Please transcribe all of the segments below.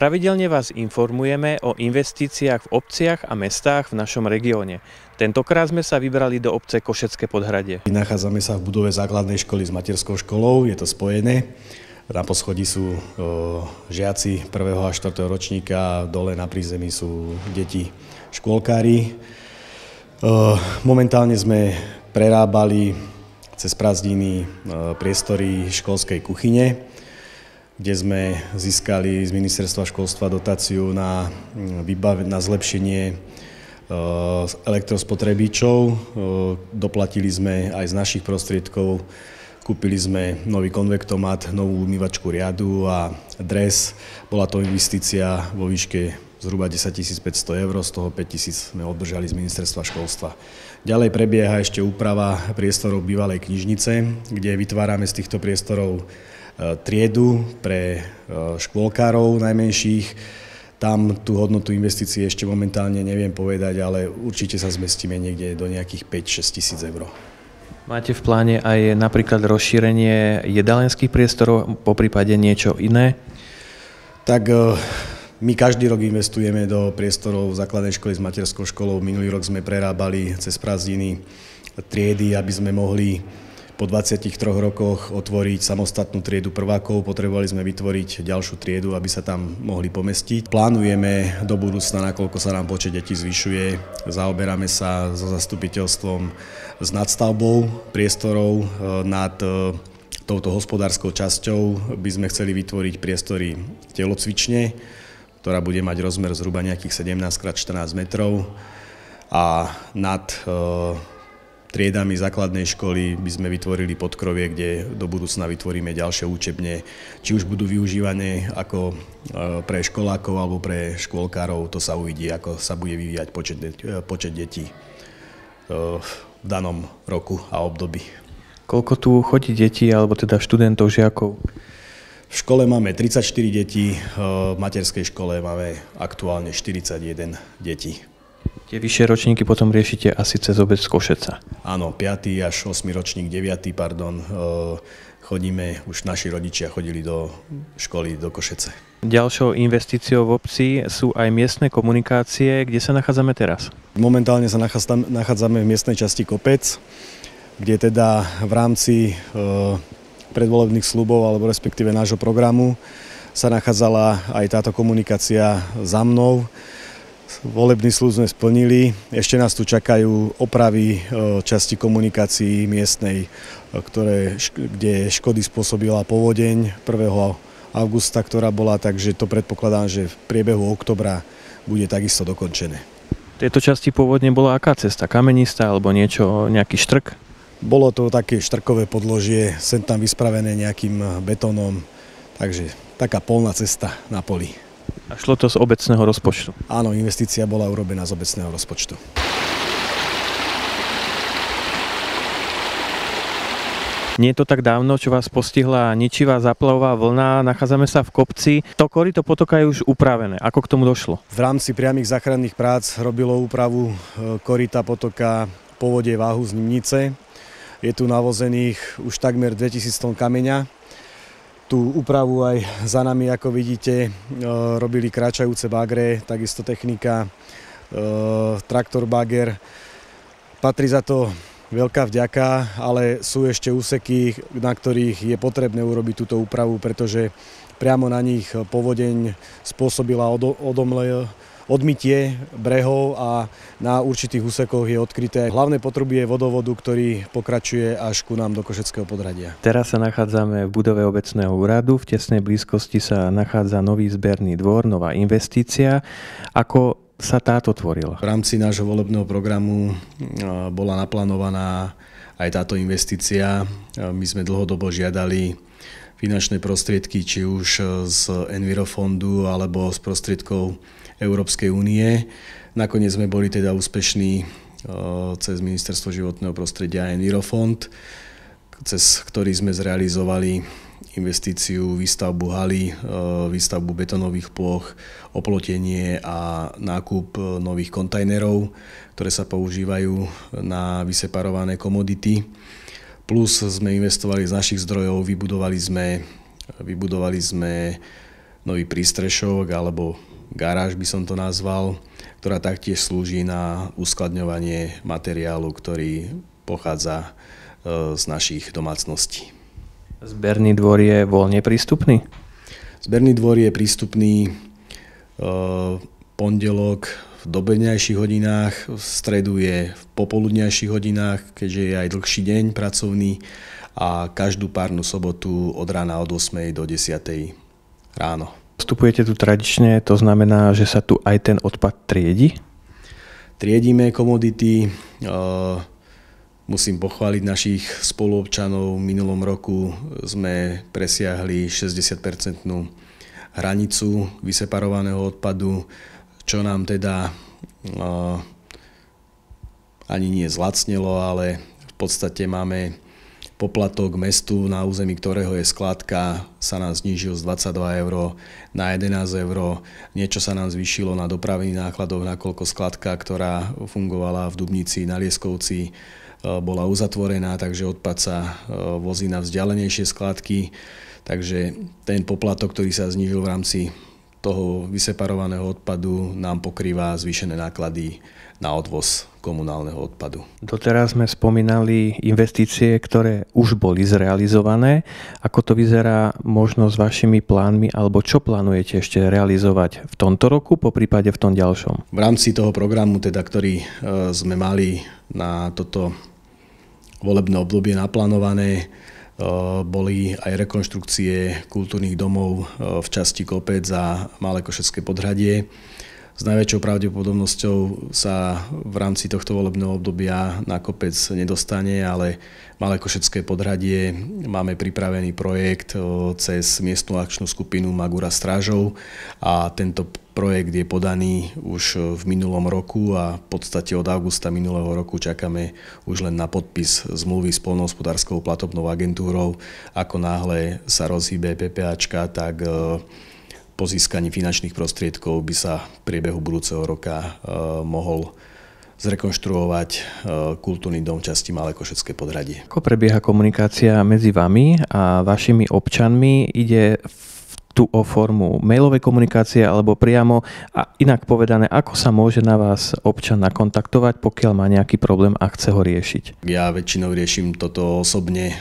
Pravidelne vás informujeme o investíciách v obciach a mestách v našom regióne. Tentokrát sme sa vybrali do obce Košecké podhradie. Nachádzame sa v budove základnej školy s materskou školou, je to spojené. Na poschodí sú žiaci 1. a 4. ročníka, dole na prízemí sú deti škôlkári. Momentálne sme prerábali cez prázdniny priestory školskej kuchyne kde sme získali z ministerstva školstva dotáciu na, mm, na zlepšenie e, elektrospotrebičov. E, doplatili sme aj z našich prostriedkov, kúpili sme nový konvektomat, novú umývačku riadu a dres. Bola to investícia vo výške zhruba 10 500 eur, z toho 5 000 sme odbržali z ministerstva školstva. Ďalej prebieha ešte úprava priestorov bývalej knižnice, kde vytvárame z týchto priestorov triedu pre e, škôlkárov najmenších. Tam tú hodnotu investície ešte momentálne neviem povedať, ale určite sa zmestíme niekde do nejakých 5-6 tisíc eur. Máte v pláne aj napríklad rozšírenie jedalenských priestorov, po prípade niečo iné? Tak e, my každý rok investujeme do priestorov základnej školy s materskou školou. Minulý rok sme prerábali cez prázdniny triedy, aby sme mohli po 23 rokoch otvoriť samostatnú triedu prvákov. Potrebovali sme vytvoriť ďalšiu triedu, aby sa tam mohli pomestiť. Plánujeme do budúcna, nakoľko sa nám počet detí zvyšuje. Zaoberáme sa so zastupiteľstvom s nadstavbou priestorov e, nad e, touto hospodárskou časťou by sme chceli vytvoriť priestory telocvične, ktorá bude mať rozmer zhruba nejakých 17x14 metrov a nad e, triedami základnej školy by sme vytvorili podkrovie, kde do budúcna vytvoríme ďalšie učebne, či už budú využívané ako e, pre školákov alebo pre škôlkárov, to sa uvidí, ako sa bude vyvíjať počet, e, počet detí e, v danom roku a období. Koľko tu chodí detí, alebo teda študentov, žiakov? V škole máme 34 detí, v materskej škole máme aktuálne 41 detí. Tie vyššie ročníky potom riešite asi cez obec Košeca. Áno, 5. až 8. ročník, 9. pardon, e, chodíme, už naši rodičia chodili do školy do Košece. Ďalšou investíciou v obci sú aj miestne komunikácie, kde sa nachádzame teraz. Momentálne sa nachádzame v miestnej časti Kopec, kde teda v rámci e, predvolebných slubov alebo respektíve nášho programu sa nachádzala aj táto komunikácia za mnou Volebný slúb sme splnili. Ešte nás tu čakajú opravy e, časti komunikácií miestnej, e, ktoré, kde škody spôsobila povodeň 1. augusta, ktorá bola, takže to predpokladám, že v priebehu oktobra bude takisto dokončené. V tejto časti pôvodne bola aká cesta? Kamenistá alebo niečo, nejaký štrk? Bolo to také štrkové podložie, sem tam vyspravené nejakým betónom, takže taká polná cesta na poli. A šlo to z obecného rozpočtu? Áno, investícia bola urobená z obecného rozpočtu. Nie je to tak dávno, čo vás postihla ničivá zaplavová vlna, nachádzame sa v kopci. To korito potoka je už upravené. Ako k tomu došlo? V rámci priamých záchranných prác robilo úpravu e, korita potoka po vode váhu z Nimnice. Je tu navozených už takmer 2000 tón kameňa, tú úpravu aj za nami, ako vidíte, e, robili kráčajúce bagre, takisto technika, e, traktor bager. Patrí za to veľká vďaka, ale sú ešte úseky, na ktorých je potrebné urobiť túto úpravu, pretože priamo na nich povodeň spôsobila odomle, odmytie brehov a na určitých úsekoch je odkryté hlavné potrubie vodovodu, ktorý pokračuje až ku nám do Košeckého podradia. Teraz sa nachádzame v budove obecného úradu, v tesnej blízkosti sa nachádza nový zberný dvor, nová investícia. Ako sa táto tvorila? V rámci nášho volebného programu bola naplánovaná aj táto investícia. My sme dlhodobo žiadali finančné prostriedky, či už z Envirofondu alebo z prostriedkov Európskej únie. Nakoniec sme boli teda úspešní cez Ministerstvo životného prostredia a Envirofond, cez ktorý sme zrealizovali investíciu, výstavbu haly, výstavbu betonových ploch, oplotenie a nákup nových kontajnerov, ktoré sa používajú na vyseparované komodity. Plus sme investovali z našich zdrojov, vybudovali sme, vybudovali sme nový prístrešok alebo garáž by som to nazval, ktorá taktiež slúži na uskladňovanie materiálu, ktorý pochádza e, z našich domácností. Zberný dvor je voľne prístupný? Zberný dvor je prístupný e, pondelok v dobedňajších hodinách, v stredu je v popoludňajších hodinách, keďže je aj dlhší deň pracovný a každú párnu sobotu od rána od 8. do 10. ráno. Vstupujete tu tradične, to znamená, že sa tu aj ten odpad triedi? Triedíme komodity, musím pochváliť našich spoluobčanov. V minulom roku sme presiahli 60-percentnú hranicu vyseparovaného odpadu čo nám teda ani nie zlacnilo, ale v podstate máme poplatok mestu, na území ktorého je skladka, sa nám znížil z 22 eur na 11 eur. Niečo sa nám zvýšilo na dopravných nákladoch, nakoľko skladka, ktorá fungovala v Dubnici na Lieskovci, bola uzatvorená, takže odpad sa vozí na vzdialenejšie skladky. Takže ten poplatok, ktorý sa znížil v rámci toho vyseparovaného odpadu nám pokrýva zvýšené náklady na odvoz komunálneho odpadu. Doteraz sme spomínali investície, ktoré už boli zrealizované. Ako to vyzerá možno s vašimi plánmi, alebo čo plánujete ešte realizovať v tomto roku, po prípade v tom ďalšom? V rámci toho programu, teda, ktorý e, sme mali na toto volebné obdobie naplánované, Eh, boli aj rekonštrukcie kultúrnych domov eh, v časti Kopec a Malé Košecké podhradie. S najväčšou pravdepodobnosťou sa v rámci tohto volebného obdobia na kopec nedostane, ale Malé Košecké podhradie máme pripravený projekt eh, cez miestnú akčnú skupinu Magura Strážov a tento Projekt je podaný už v minulom roku a v podstate od augusta minulého roku čakáme už len na podpis zmluvy s polnohospodárskou platobnou agentúrou. Ako náhle sa rozhýbe PPAčka, tak e, po získaní finančných prostriedkov by sa v priebehu budúceho roka e, mohol zrekonštruovať e, kultúrny dom v časti Malé Košecké podhradie. Ako prebieha komunikácia medzi vami a vašimi občanmi? Ide tu o formu mailovej komunikácie alebo priamo a inak povedané, ako sa môže na vás občan nakontaktovať, pokiaľ má nejaký problém a chce ho riešiť? Ja väčšinou riešim toto osobne,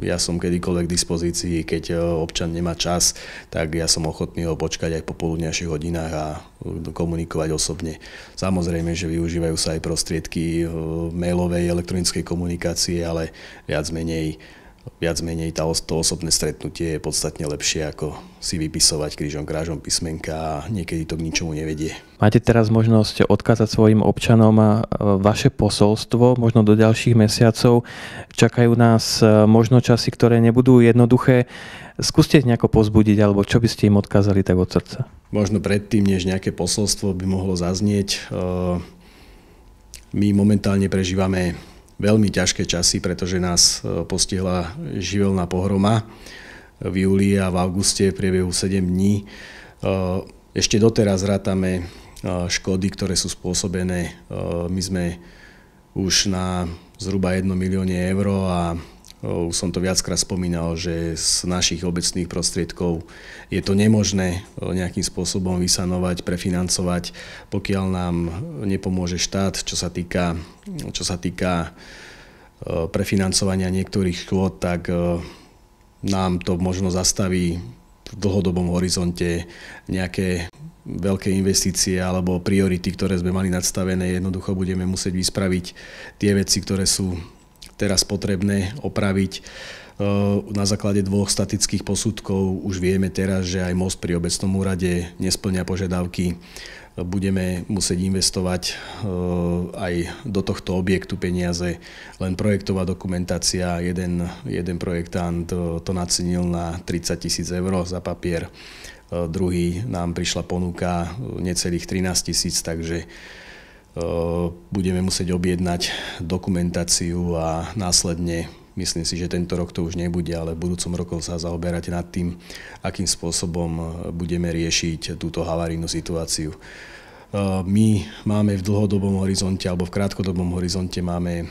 ja som kedykoľvek k dispozícii, keď e, občan nemá čas, tak ja som ochotný ho počkať aj po poludňajších hodinách a komunikovať osobne. Samozrejme, že využívajú sa aj prostriedky e, mailovej, elektronickej komunikácie, ale viac menej viac menej tá, to osobné stretnutie je podstatne lepšie ako si vypisovať krížom krážom písmenka a niekedy to k ničomu nevedie. Máte teraz možnosť odkázať svojim občanom a vaše posolstvo možno do ďalších mesiacov. Čakajú nás e, možno časy, ktoré nebudú jednoduché. Skúste nejako pozbudiť, alebo čo by ste im odkázali tak od srdca? Možno predtým, než nejaké posolstvo by mohlo zaznieť, e, my momentálne prežívame veľmi ťažké časy, pretože nás e, postihla živelná pohroma v júli a v auguste v priebehu 7 dní. E, ešte doteraz rátame e, škody, ktoré sú spôsobené. My sme už na zhruba 1 milióne eur a už som to viackrát spomínal, že z našich obecných prostriedkov je to nemožné nejakým spôsobom vysanovať, prefinancovať, pokiaľ nám nepomôže štát, čo sa týka, čo sa týka prefinancovania niektorých škôd, tak nám to možno zastaví v dlhodobom horizonte nejaké veľké investície alebo priority, ktoré sme mali nadstavené. Jednoducho budeme musieť vyspraviť tie veci, ktoré sú teraz potrebné opraviť. E, na základe dvoch statických posudkov už vieme teraz, že aj most pri obecnom úrade nesplňa požiadavky. Budeme musieť investovať e, aj do tohto objektu peniaze. Len projektová dokumentácia, jeden, jeden projektant to nacenil na 30 tisíc eur za papier, e, druhý nám prišla ponuka necelých 13 tisíc, takže budeme musieť objednať dokumentáciu a následne myslím si, že tento rok to už nebude, ale v budúcom roku sa zaoberať nad tým, akým spôsobom budeme riešiť túto havarijnú situáciu. My máme v dlhodobom horizonte alebo v krátkodobom horizonte máme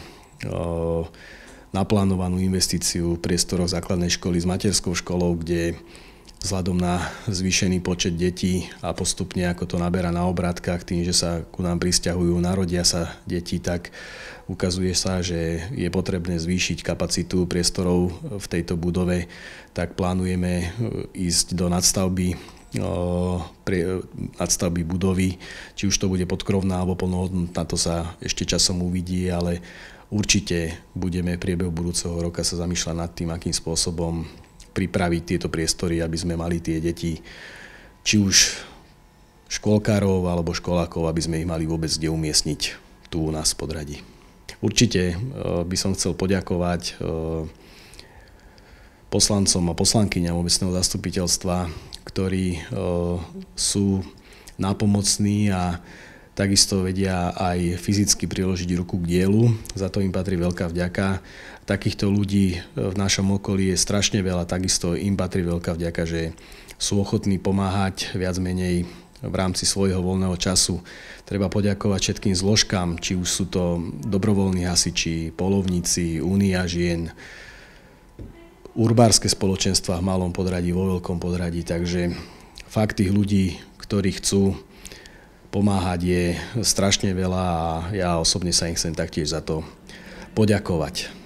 naplánovanú investíciu v priestoroch základnej školy s materskou školou, kde vzhľadom na zvýšený počet detí a postupne ako to naberá na obrátkach, tým, že sa ku nám pristahujú, narodia sa deti, tak ukazuje sa, že je potrebné zvýšiť kapacitu priestorov v tejto budove, tak plánujeme e, ísť do nadstavby nadstavby budovy, či už to bude podkrovná alebo plnohodnotná, to sa ešte časom uvidí, ale určite budeme v priebehu budúceho roka sa zamýšľať nad tým, akým spôsobom pripraviť tieto priestory, aby sme mali tie deti, či už školkárov alebo školákov, aby sme ich mali vôbec kde umiestniť tu u nás v podradí. Určite e, by som chcel poďakovať e, poslancom a poslankyňam obecného zastupiteľstva, ktorí e, sú nápomocní a takisto vedia aj fyzicky priložiť ruku k dielu. Za to im patrí veľká vďaka. Takýchto ľudí v našom okolí je strašne veľa, takisto im patrí veľká vďaka, že sú ochotní pomáhať viac menej v rámci svojho voľného času. Treba poďakovať všetkým zložkám, či už sú to dobrovoľní hasiči, polovníci, únia žien, urbárske spoločenstva v malom podradí, vo veľkom podradí. Takže fakt tých ľudí, ktorí chcú pomáhať je strašne veľa a ja osobne sa im chcem taktiež za to poďakovať.